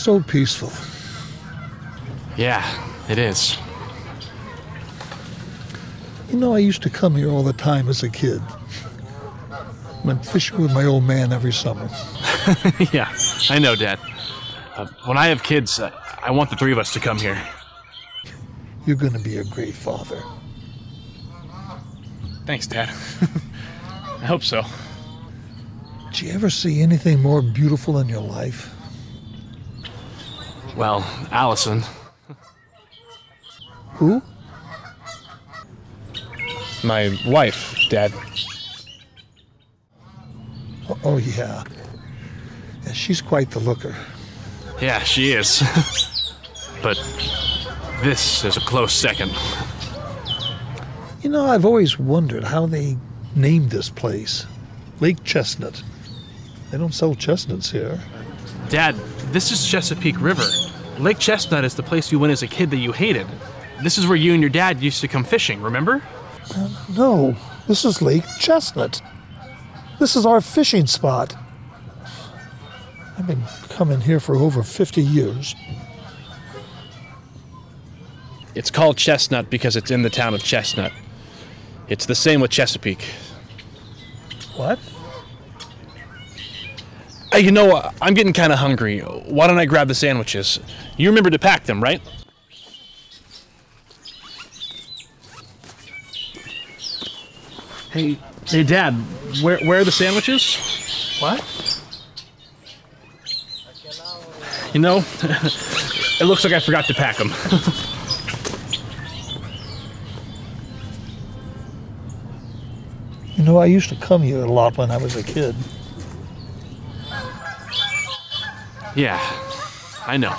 So peaceful. Yeah, it is. You know, I used to come here all the time as a kid. Went fishing with my old man every summer. yeah, I know, Dad. Uh, when I have kids, uh, I want the three of us to come here. You're going to be a great father. Thanks, Dad. I hope so. Did you ever see anything more beautiful in your life? Well, Allison. Who? My wife, Dad. Oh, oh yeah. yeah. She's quite the looker. Yeah, she is. but this is a close second. You know, I've always wondered how they named this place Lake Chestnut. They don't sell chestnuts here. Dad, this is Chesapeake River. Lake Chestnut is the place you went as a kid that you hated. This is where you and your dad used to come fishing, remember? Uh, no, this is Lake Chestnut. This is our fishing spot. I've been coming here for over 50 years. It's called Chestnut because it's in the town of Chestnut. It's the same with Chesapeake. What? Hey, you know, uh, I'm getting kind of hungry. Why don't I grab the sandwiches? You remember to pack them, right? Hey, hey, Dad, where where are the sandwiches? What? You know, it looks like I forgot to pack them. you know, I used to come here a lot when I was a kid. Yeah, I know.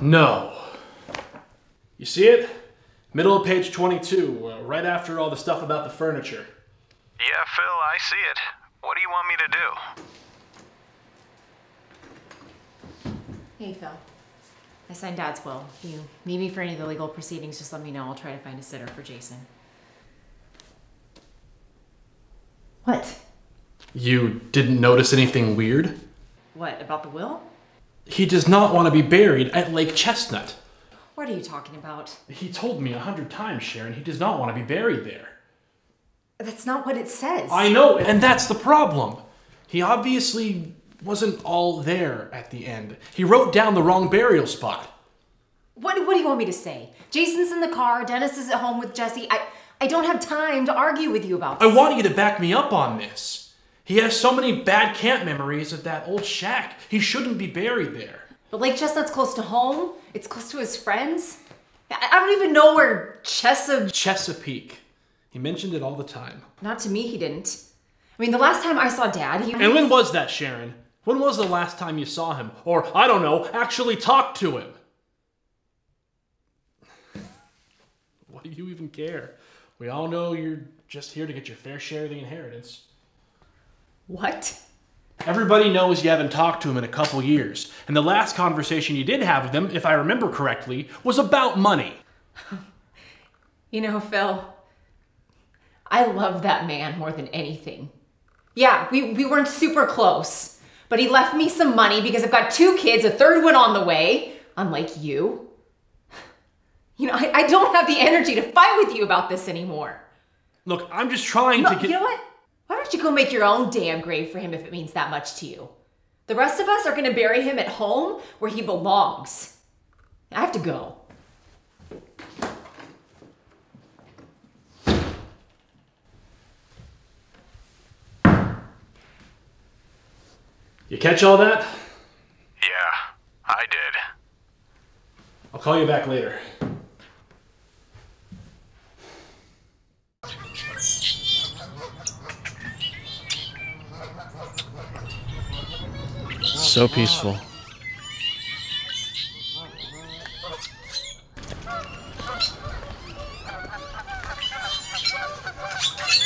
No. You see it? Middle of page 22, uh, right after all the stuff about the furniture. Yeah, Phil, I see it. What do you want me to do? Hey, Phil. I signed Dad's will. If you need me for any of the legal proceedings, just let me know. I'll try to find a sitter for Jason. What? You didn't notice anything weird? What, about the will? He does not want to be buried at Lake Chestnut. What are you talking about? He told me a hundred times, Sharon, he does not want to be buried there. That's not what it says. I know, and that's the problem. He obviously wasn't all there at the end. He wrote down the wrong burial spot. What, what do you want me to say? Jason's in the car, Dennis is at home with Jesse. I, I don't have time to argue with you about this. I want you to back me up on this. He has so many bad camp memories of that old shack. He shouldn't be buried there. But Lake Chestnut's close to home. It's close to his friends. I don't even know where Chesa... Chesapeake. He mentioned it all the time. Not to me, he didn't. I mean, the last time I saw Dad, he... And when was that, Sharon? When was the last time you saw him? Or, I don't know, actually talked to him? What do you even care? We all know you're just here to get your fair share of the inheritance. What? Everybody knows you haven't talked to him in a couple years, and the last conversation you did have with him, if I remember correctly, was about money. You know, Phil, I love that man more than anything. Yeah, we, we weren't super close, but he left me some money because I've got two kids, a third one on the way, unlike you. You know, I, I don't have the energy to fight with you about this anymore. Look, I'm just trying No, to get. you know what? Why don't you go make your own damn grave for him if it means that much to you? The rest of us are gonna bury him at home where he belongs. I have to go. You catch all that? Yeah, I did. I'll call you back later. So peaceful.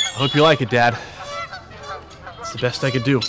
I hope you like it, Dad. It's the best I could do.